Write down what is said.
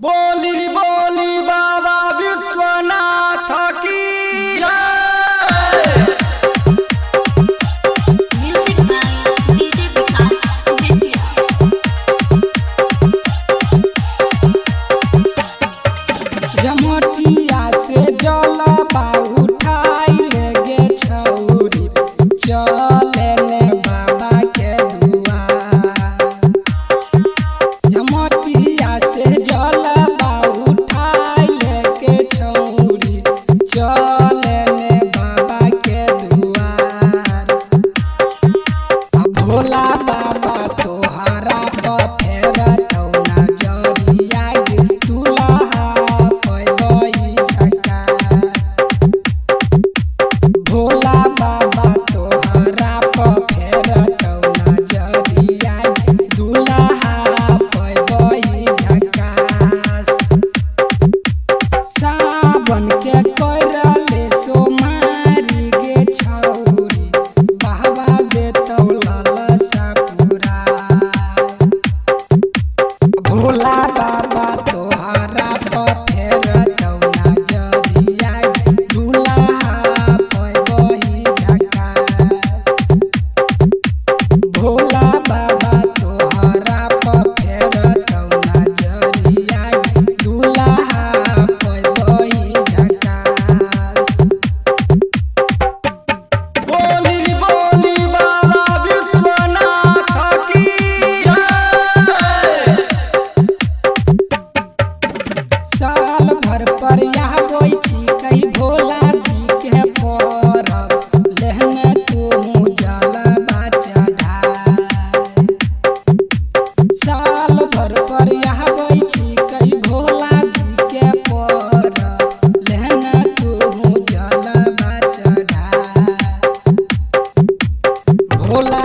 बोली भोला